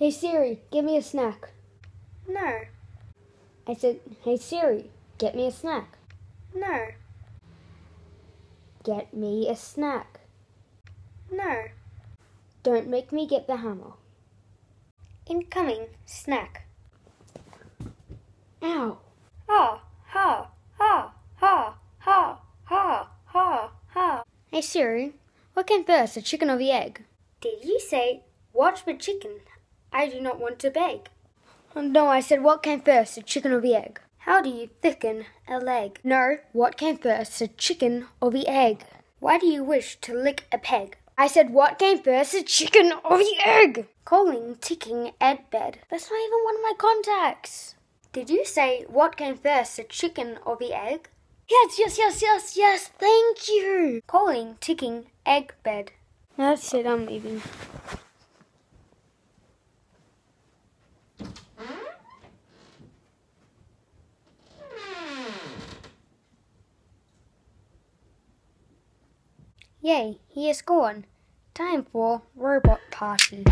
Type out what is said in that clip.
Hey Siri, give me a snack. No, I said, Hey Siri, get me a snack. no, Get me a snack. no. Don't make me get the hammer. Incoming snack. Ow! Ha, ha, ha, ha, ha, ha, ha, ha. Hey Siri, what came first, the chicken or the egg? Did you say, watch the chicken? I do not want to beg. No, I said what came first, the chicken or the egg? How do you thicken a leg? No, what came first, the chicken or the egg? Why do you wish to lick a peg? I said what came first, the chicken or the egg? Calling, ticking, at bed. That's not even one of my contacts. Did you say what came first, the chicken or the egg? Yes, yes, yes, yes, yes, thank you. Calling, ticking, egg bed. That's it, I'm leaving. Yay, he is gone. Time for robot party.